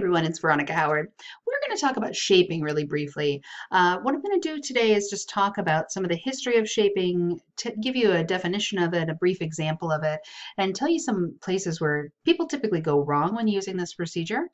everyone, it's Veronica Howard. We're going to talk about shaping really briefly. Uh, what I'm going to do today is just talk about some of the history of shaping, to give you a definition of it, a brief example of it, and tell you some places where people typically go wrong when using this procedure.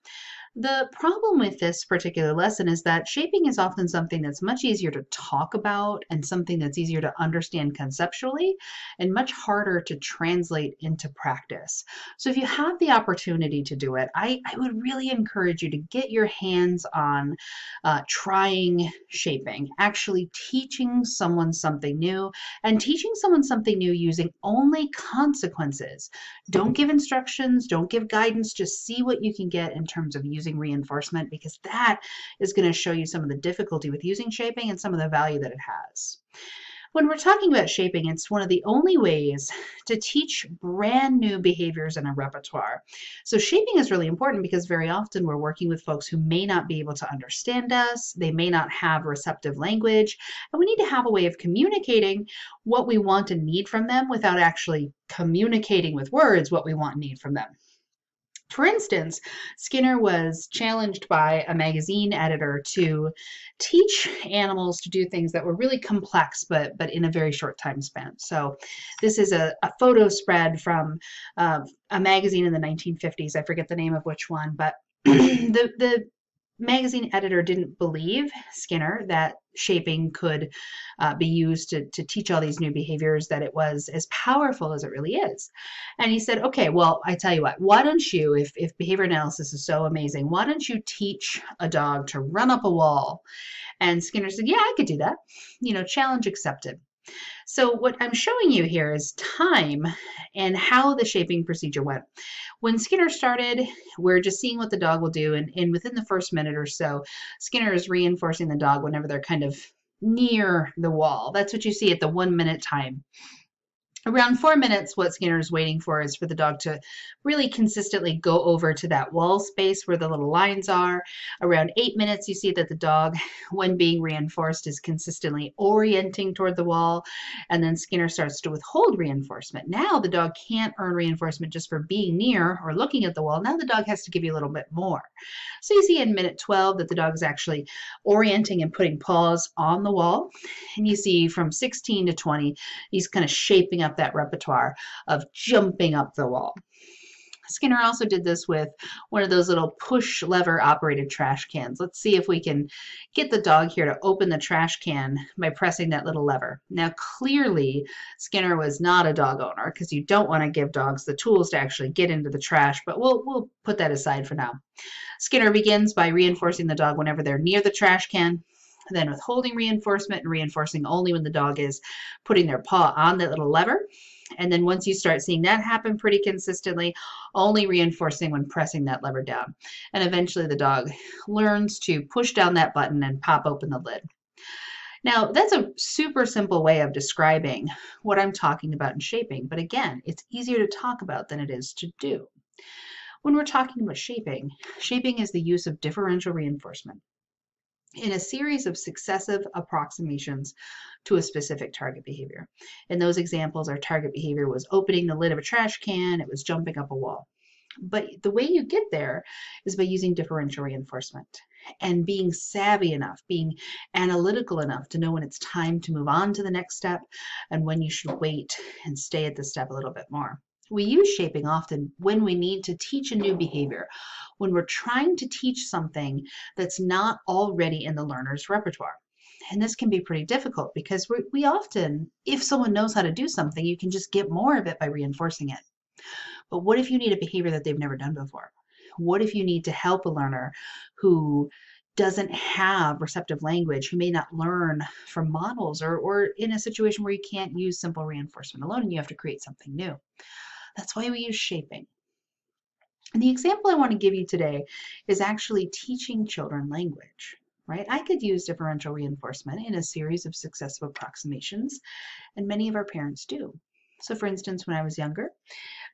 The problem with this particular lesson is that shaping is often something that's much easier to talk about and something that's easier to understand conceptually and much harder to translate into practice. So if you have the opportunity to do it, I, I would really encourage you to get your hands on uh, trying shaping, actually teaching someone something new and teaching someone something new using only consequences. Don't give instructions, don't give guidance, just see what you can get in terms of using using reinforcement because that is going to show you some of the difficulty with using shaping and some of the value that it has. When we're talking about shaping, it's one of the only ways to teach brand new behaviors in a repertoire. So shaping is really important because very often we're working with folks who may not be able to understand us, they may not have receptive language, and we need to have a way of communicating what we want and need from them without actually communicating with words what we want and need from them. For instance, Skinner was challenged by a magazine editor to teach animals to do things that were really complex, but but in a very short time span. So, this is a, a photo spread from uh, a magazine in the 1950s. I forget the name of which one, but the the magazine editor didn't believe Skinner that shaping could uh, be used to, to teach all these new behaviors, that it was as powerful as it really is. And he said, okay, well, I tell you what, why don't you, if, if behavior analysis is so amazing, why don't you teach a dog to run up a wall? And Skinner said, yeah, I could do that. You know, challenge accepted. So what I'm showing you here is time and how the shaping procedure went. When Skinner started, we're just seeing what the dog will do, and, and within the first minute or so, Skinner is reinforcing the dog whenever they're kind of near the wall. That's what you see at the one minute time. Around four minutes, what Skinner is waiting for is for the dog to really consistently go over to that wall space where the little lines are. Around eight minutes, you see that the dog, when being reinforced, is consistently orienting toward the wall. And then Skinner starts to withhold reinforcement. Now the dog can't earn reinforcement just for being near or looking at the wall. Now the dog has to give you a little bit more. So you see in minute 12 that the dog is actually orienting and putting paws on the wall. And you see from 16 to 20, he's kind of shaping up that repertoire of jumping up the wall. Skinner also did this with one of those little push lever operated trash cans. Let's see if we can get the dog here to open the trash can by pressing that little lever. Now clearly Skinner was not a dog owner because you don't want to give dogs the tools to actually get into the trash, but we'll, we'll put that aside for now. Skinner begins by reinforcing the dog whenever they're near the trash can then withholding reinforcement and reinforcing only when the dog is putting their paw on that little lever. And then once you start seeing that happen pretty consistently, only reinforcing when pressing that lever down. And eventually the dog learns to push down that button and pop open the lid. Now, that's a super simple way of describing what I'm talking about in shaping, but again, it's easier to talk about than it is to do. When we're talking about shaping, shaping is the use of differential reinforcement in a series of successive approximations to a specific target behavior. In those examples, our target behavior was opening the lid of a trash can, it was jumping up a wall. But the way you get there is by using differential reinforcement and being savvy enough, being analytical enough to know when it's time to move on to the next step and when you should wait and stay at the step a little bit more. We use shaping often when we need to teach a new behavior, when we're trying to teach something that's not already in the learner's repertoire. And this can be pretty difficult because we, we often, if someone knows how to do something, you can just get more of it by reinforcing it. But what if you need a behavior that they've never done before? What if you need to help a learner who doesn't have receptive language, who may not learn from models, or, or in a situation where you can't use simple reinforcement alone and you have to create something new? That's why we use shaping. And the example I want to give you today is actually teaching children language, right? I could use differential reinforcement in a series of successive approximations, and many of our parents do. So, for instance, when I was younger,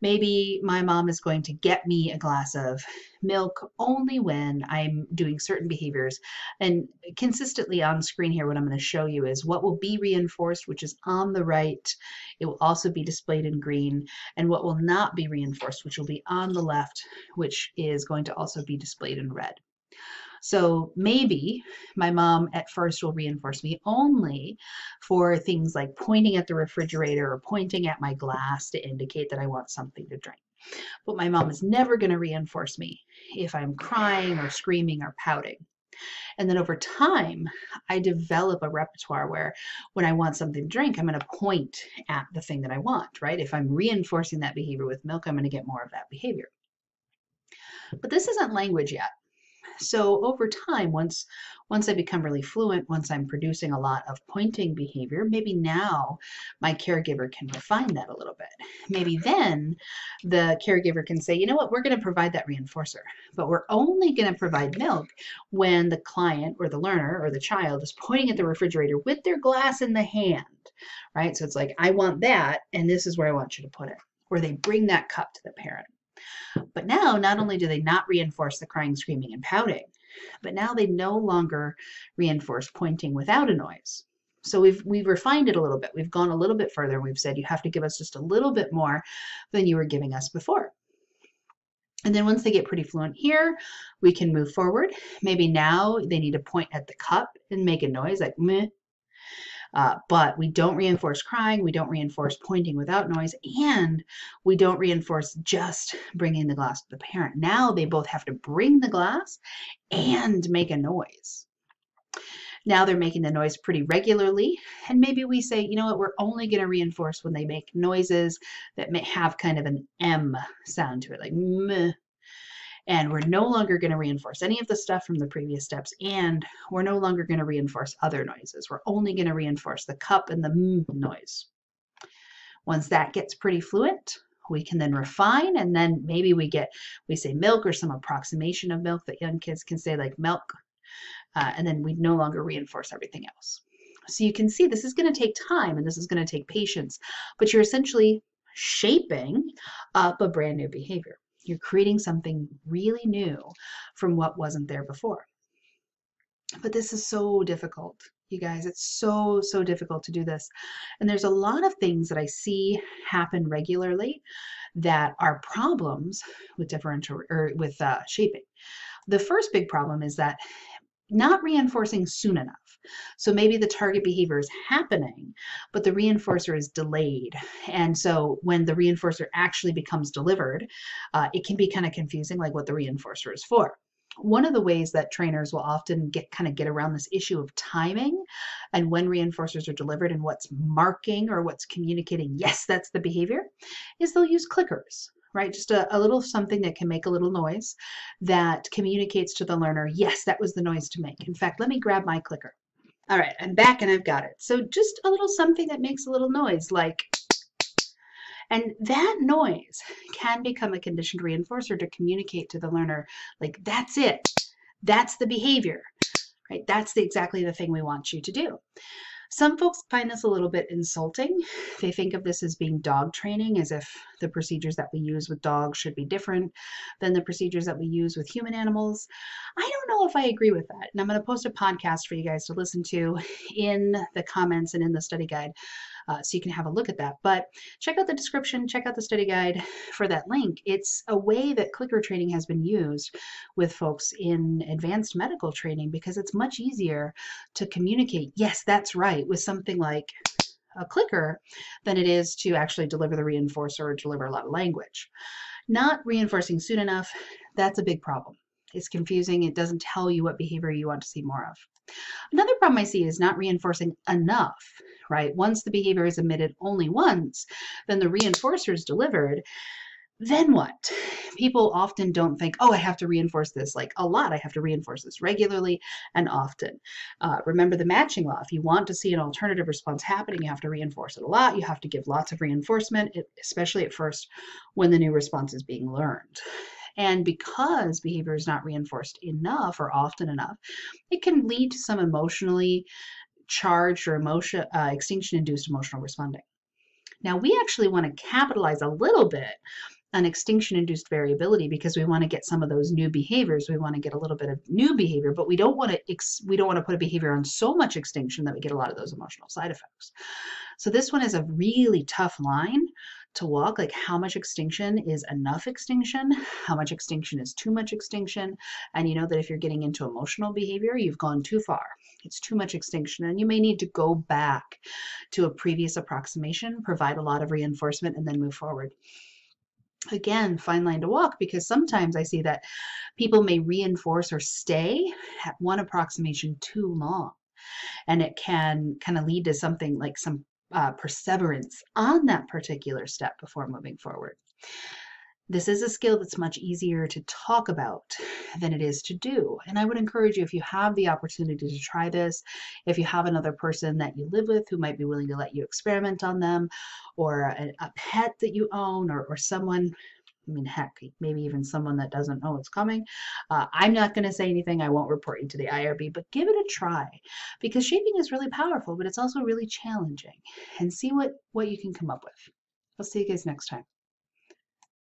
maybe my mom is going to get me a glass of milk only when I'm doing certain behaviors. And consistently on screen here, what I'm going to show you is what will be reinforced, which is on the right. It will also be displayed in green, and what will not be reinforced, which will be on the left, which is going to also be displayed in red. So maybe my mom at first will reinforce me only for things like pointing at the refrigerator or pointing at my glass to indicate that I want something to drink. But my mom is never going to reinforce me if I'm crying or screaming or pouting. And then over time, I develop a repertoire where when I want something to drink, I'm going to point at the thing that I want, right? If I'm reinforcing that behavior with milk, I'm going to get more of that behavior. But this isn't language yet. So over time, once once I become really fluent, once I'm producing a lot of pointing behavior, maybe now my caregiver can refine that a little bit. Maybe then the caregiver can say, you know what, we're going to provide that reinforcer, but we're only going to provide milk when the client or the learner or the child is pointing at the refrigerator with their glass in the hand, right? So it's like, I want that, and this is where I want you to put it. Or they bring that cup to the parent. But now, not only do they not reinforce the crying, screaming, and pouting, but now they no longer reinforce pointing without a noise. So we've we've refined it a little bit. We've gone a little bit further. We've said you have to give us just a little bit more than you were giving us before. And then once they get pretty fluent here, we can move forward. Maybe now they need to point at the cup and make a noise like meh uh, but we don't reinforce crying, we don't reinforce pointing without noise, and we don't reinforce just bringing the glass to the parent. Now they both have to bring the glass and make a noise. Now they're making the noise pretty regularly, and maybe we say, you know what, we're only going to reinforce when they make noises that may have kind of an M sound to it, like meh, and we're no longer going to reinforce any of the stuff from the previous steps. And we're no longer going to reinforce other noises. We're only going to reinforce the cup and the noise. Once that gets pretty fluent, we can then refine and then maybe we get, we say milk or some approximation of milk that young kids can say like milk. Uh, and then we no longer reinforce everything else. So you can see this is going to take time and this is going to take patience, but you're essentially shaping up a brand new behavior. You're creating something really new from what wasn't there before. But this is so difficult, you guys. It's so, so difficult to do this. And there's a lot of things that I see happen regularly that are problems with differential or with uh, shaping. The first big problem is that not reinforcing soon enough. So maybe the target behavior is happening, but the reinforcer is delayed. And so when the reinforcer actually becomes delivered, uh, it can be kind of confusing, like what the reinforcer is for. One of the ways that trainers will often get kind of get around this issue of timing and when reinforcers are delivered and what's marking or what's communicating, yes, that's the behavior, is they'll use clickers right? Just a, a, little something that can make a little noise that communicates to the learner, yes, that was the noise to make. In fact, let me grab my clicker. All right, I'm back and I've got it. So just a little something that makes a little noise like, and that noise can become a conditioned reinforcer to communicate to the learner, like, that's it. That's the behavior, right? That's the, exactly the thing we want you to do. Some folks find this a little bit insulting. They think of this as being dog training, as if the procedures that we use with dogs should be different than the procedures that we use with human animals. I don't know if I agree with that. And I'm going to post a podcast for you guys to listen to in the comments and in the study guide uh, so you can have a look at that. But check out the description, check out the study guide for that link. It's a way that clicker training has been used with folks in advanced medical training because it's much easier to communicate, yes, that's right, with something like a clicker than it is to actually deliver the reinforcer or deliver a lot of language. Not reinforcing soon enough, that's a big problem. It's confusing. It doesn't tell you what behavior you want to see more of. Another problem I see is not reinforcing enough, right? Once the behavior is emitted only once, then the reinforcer is delivered. Then what? People often don't think, oh, I have to reinforce this like a lot. I have to reinforce this regularly and often. Uh, remember the matching law. If you want to see an alternative response happening, you have to reinforce it a lot. You have to give lots of reinforcement, especially at first when the new response is being learned. And because behavior is not reinforced enough or often enough, it can lead to some emotionally charged or emotion uh, extinction induced emotional responding. Now, we actually want to capitalize a little bit on extinction induced variability because we want to get some of those new behaviors we want to get a little bit of new behavior but we don't want to we don't want to put a behavior on so much extinction that we get a lot of those emotional side effects so this one is a really tough line to walk like how much extinction is enough extinction how much extinction is too much extinction and you know that if you're getting into emotional behavior you've gone too far. It's too much extinction and you may need to go back to a previous approximation provide a lot of reinforcement and then move forward. Again fine line to walk because sometimes i see that people may reinforce or stay at one approximation too long and it can kind of lead to something like some uh, perseverance on that particular step before moving forward. This is a skill that's much easier to talk about than it is to do. And I would encourage you, if you have the opportunity to try this, if you have another person that you live with who might be willing to let you experiment on them, or a, a pet that you own, or, or someone I mean, heck, maybe even someone that doesn't know it's coming. Uh, I'm not going to say anything. I won't report you to the IRB, but give it a try because shaping is really powerful, but it's also really challenging. And see what, what you can come up with. I'll see you guys next time.